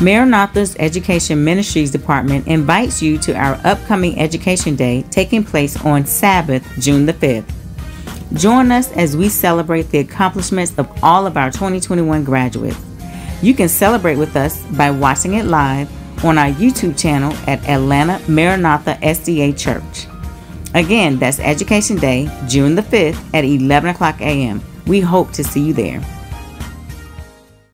Maranatha's Education Ministries Department invites you to our upcoming Education Day taking place on Sabbath, June the 5th. Join us as we celebrate the accomplishments of all of our 2021 graduates. You can celebrate with us by watching it live on our YouTube channel at Atlanta Maranatha SDA Church. Again, that's Education Day, June the 5th at 11 o'clock a.m. We hope to see you there.